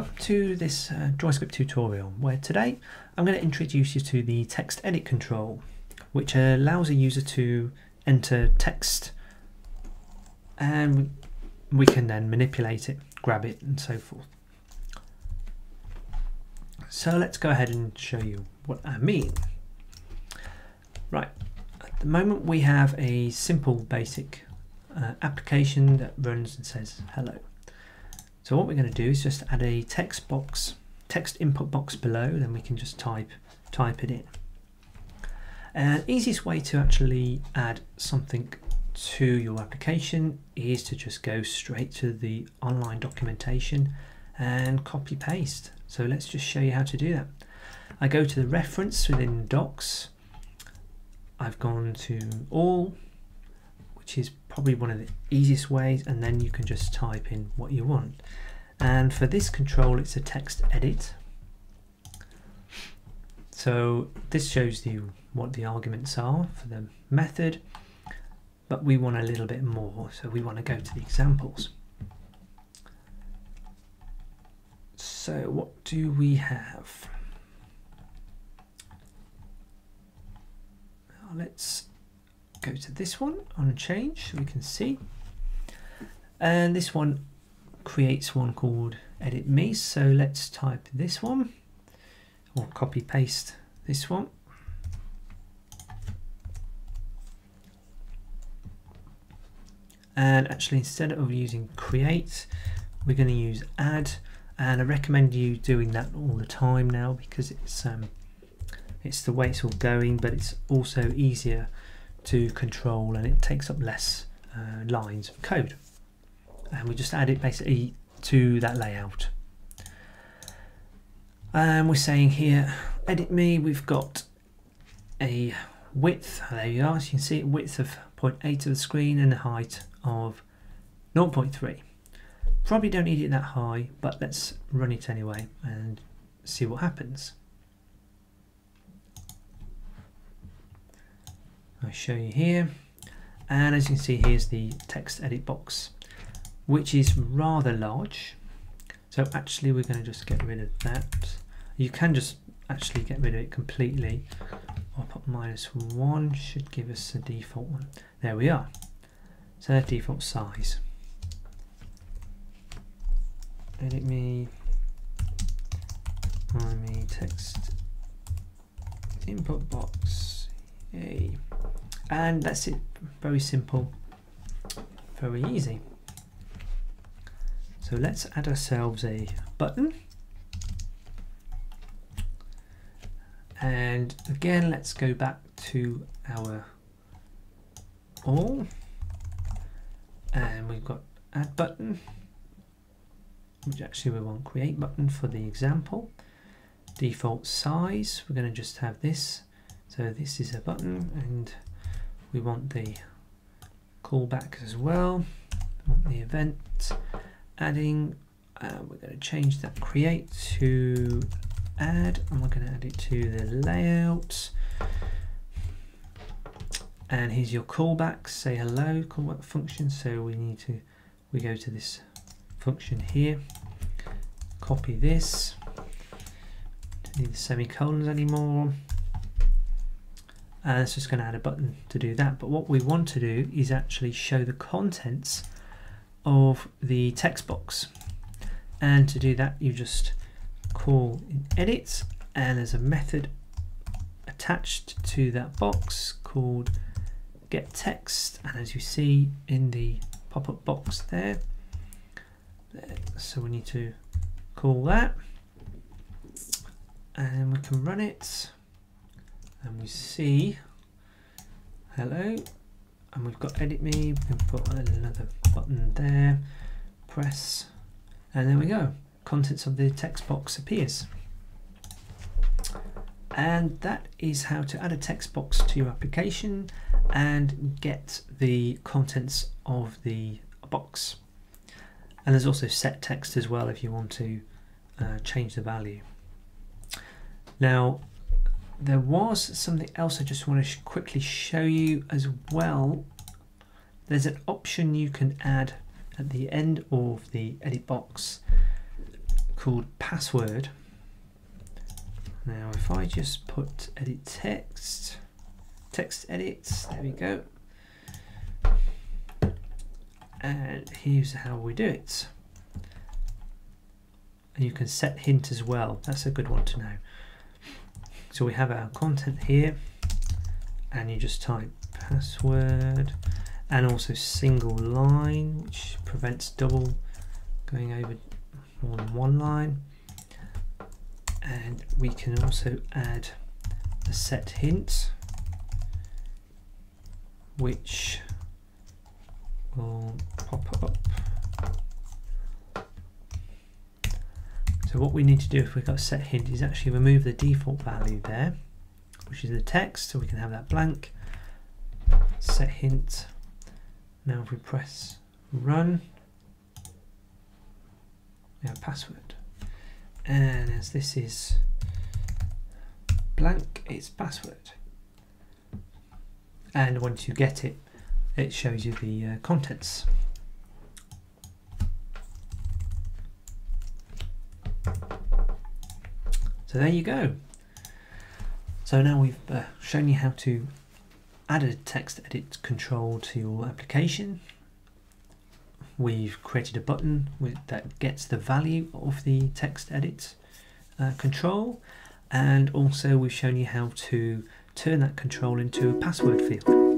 welcome to this uh, JavaScript tutorial where today I'm going to introduce you to the text edit control which allows a user to enter text and we can then manipulate it, grab it and so forth. So let's go ahead and show you what I mean. Right, at the moment we have a simple basic uh, application that runs and says hello. So what we're going to do is just add a text box, text input box below, then we can just type type it in. And easiest way to actually add something to your application is to just go straight to the online documentation and copy paste. So let's just show you how to do that. I go to the reference within docs. I've gone to all, which is probably one of the easiest ways, and then you can just type in what you want. And for this control, it's a text edit. So this shows you what the arguments are for the method, but we want a little bit more, so we want to go to the examples. So what do we have? Let's go to this one on change so we can see. And this one creates one called edit me. So let's type this one or copy paste this one. And actually instead of using create, we're going to use add and I recommend you doing that all the time now because it's um, it's the way it's all going but it's also easier to control and it takes up less uh, lines of code. And we just add it basically to that layout. And we're saying here edit me we've got a width there you are so you can see width of 0.8 of the screen and a height of 0.3 probably don't need it that high but let's run it anyway and see what happens I'll show you here. And as you can see here's the text edit box which is rather large. So actually we're going to just get rid of that. You can just actually get rid of it completely. I'll put minus one should give us a default one. There we are. So that default size. Edit me. Me text input box. Yay and that's it. Very simple. Very easy. So let's add ourselves a button. And again let's go back to our all. And we've got add button which actually we want create button for the example. Default size we're going to just have this. So this is a button and we want the callback as well. We want the event adding uh, we're going to change that create to add and we're going to add it to the layout. And here's your callback say hello callback function. So we need to we go to this function here copy this. Don't need the semicolons anymore Uh, and it's just going to add a button to do that. But what we want to do is actually show the contents of the text box. And to do that you just call in edit and there's a method attached to that box called get text. And as you see in the pop-up box there so we need to call that. And we can run it and we see hello and we've got edit me we can put another button there press and there we go. Contents of the text box appears. And that is how to add a text box to your application and get the contents of the box. And there's also set text as well if you want to uh, change the value. Now there was something else I just want to sh quickly show you as well. There's an option you can add at the end of the edit box called password. Now if I just put edit text, text edits, there we go. And here's how we do it. And you can set hint as well. That's a good one to know. So we have our content here and you just type password and also single line which prevents double going over more than one line. And we can also add a set hint which so what we need to do if we've got set hint is actually remove the default value there which is the text so we can have that blank. Set hint. Now if we press run we have password. And as this is blank it's password. And once you get it it shows you the uh, contents so there you go. So now we've uh, shown you how to add a text edit control to your application. We've created a button with, that gets the value of the text edit uh, control. And also we've shown you how to turn that control into a password field.